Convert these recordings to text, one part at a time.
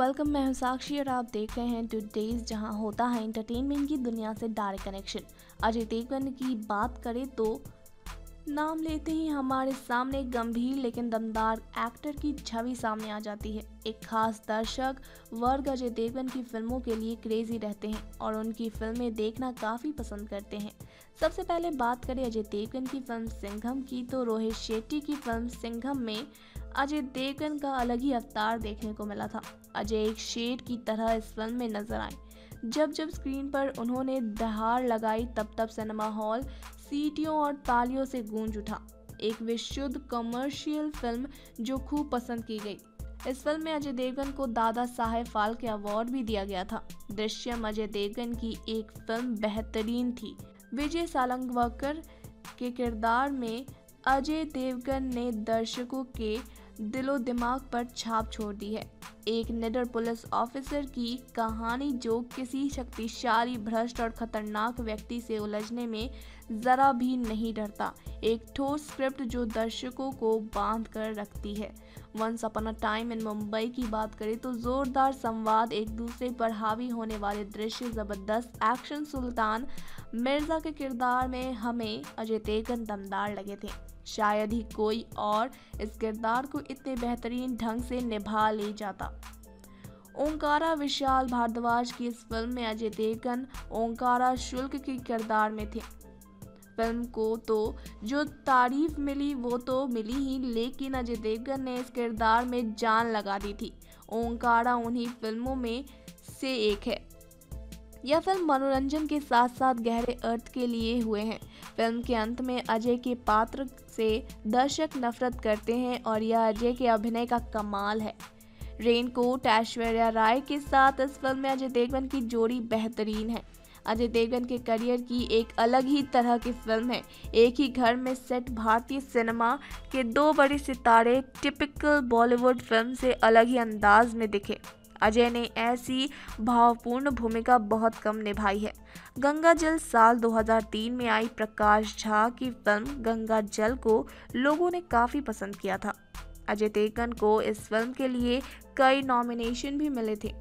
Welcome, मैं हूँ साक्षी और आप देख रहे हैं टुडेज, जहाँ होता है एंटरटेनमेंट की दुनिया से डायरेक्ट कनेक्शन अजय देवगन की बात करें तो नाम लेते ही हमारे सामने गंभीर लेकिन दमदार एक्टर की छवि सामने आ जाती है। एक खास दर्शक वर्ग अजय देवगन की फ़िल्मों के लिए क्रेजी रहते हैं और उनकी फ़िल्में देखना काफ़ी पसंद करते हैं। सबसे पहले बात करें अजय देवगन की फ़िल्म सिंघम की तो रोहित शेट्टी की फ़िल्म सिंघम में अजय देवगन का अलग ही अवतार देखने को मिला था। अजय एक शेर की तरह इस फ़िल्म में नज़र आए। जब जब स्क्रीन पर उन्होंने दहाड़ लगाई, तब तब सिनेमा हॉल सीटियों और तालियों से गूंज उठा। एक विशुद्ध कमर्शियल फ़िल्म जो खूब पसंद की गई। इस फ़िल्म में अजय देवगन को दादा साहेब फाल्के अवार्ड भी दिया गया था। दृश्यम अजय देवगन की एक फ़िल्म बेहतरीन थी। विजय सालंगवकर के किरदार में अजय देवगन ने दर्शकों के दिलो दिमाग पर छाप छोड़ दी है। एक निडर पुलिस ऑफिसर की कहानी जो किसी शक्तिशाली, भ्रष्ट और खतरनाक व्यक्ति से उलझने में जरा भी नहीं डरता। एक ठोस स्क्रिप्ट जो दर्शकों को बाँध कर रखती है। Once upon a time in Mumbai की बात करें तो जोरदार संवाद एक दूसरे पर हावी होने वाले दृश्य, ज़बरदस्त एक्शन सुल्तान मिर्ज़ा के किरदार में हमें अजय देवगन दमदार लगे थे। शायद ही कोई और इस किरदार को इतने बेहतरीन ढंग से निभा ले जाता। ओंकारा विशाल भारद्वाज की इस फ़िल्म में अजय देवगन ओंकारा शुल्क के किरदार में थे। फ़िल्म को तो जो तारीफ़ मिली, वो तो मिली ही, लेकिन अजय देवगन ने इस किरदार में जान लगा दी थी। ओंकारा उन्हीं फ़िल्मों में से एक है। यह फ़िल्म मनोरंजन के साथ साथ गहरे अर्थ के लिए हुए हैं। फ़िल्म के अंत में अजय के पात्र से दर्शक नफरत करते हैं और यह अजय के अभिनय का कमाल है। रेनकोट, ऐश्वर्या राय के साथ इस फ़िल्म में अजय देवगन की जोड़ी बेहतरीन है। अजय देवगन के करियर की एक अलग ही तरह की फ़िल्म है। एक ही घर में सेट भारतीय सिनेमा के दो बड़े सितारे टिपिकल बॉलीवुड फ़िल्म से अलग ही अंदाज में दिखे। अजय ने ऐसी भावपूर्ण भूमिका बहुत कम निभाई है। गंगा जल साल 2003 में आई प्रकाश झा की फ़िल्म गंगा जल को लोगों ने काफ़ी पसंद किया था। अजय देवगन को इस फ़िल्म के लिए कई नॉमिनेशन भी मिले थे।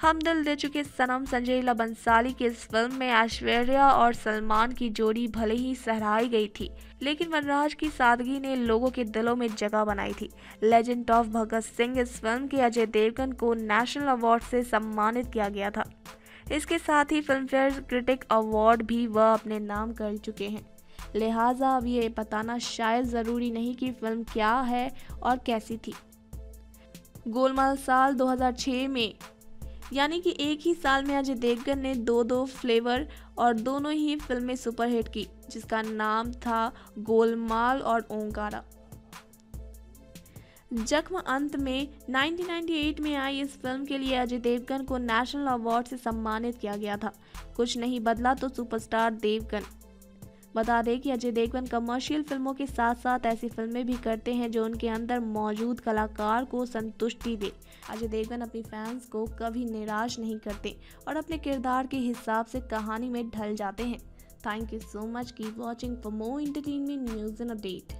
हम दिल दे चुके सनम, संजय लीला बंसाली की इस फ़िल्म में ऐश्वर्या और सलमान की जोड़ी भले ही सहराई गई थी, लेकिन वनराज की सादगी ने लोगों के दिलों में जगह बनाई थी। लेजेंड ऑफ़ भगत सिंह इस फ़िल्म के अजय देवगन को नेशनल अवार्ड से सम्मानित किया गया था। इसके साथ ही फ़िल्म फेयर क्रिटिक अवार्ड भी वह अपने नाम कर चुके हैं। लिहाजा अब ये बताना शायद ज़रूरी नहीं कि फ़िल्म क्या है और कैसी थी। गोलमाल साल 2006 में, यानी कि एक ही साल में अजय देवगन ने दो दो फ्लेवर और दोनों ही फ़िल्में सुपरहिट की, जिसका नाम था गोलमाल और ओंकारा। जख्म अंत में 1998 में आई इस फ़िल्म के लिए अजय देवगन को नेशनल अवार्ड से सम्मानित किया गया था। कुछ नहीं बदला तो सुपरस्टार देवगन। बता दें कि अजय देवगन कमर्शियल फ़िल्मों के साथ साथ ऐसी फ़िल्में भी करते हैं जो उनके अंदर मौजूद कलाकार को संतुष्टि दे। अजय देवगन अपनी फैंस को कभी निराश नहीं करते और अपने किरदार के हिसाब से कहानी में ढल जाते हैं। थैंक यू सो मच की watching for more entertainment news and update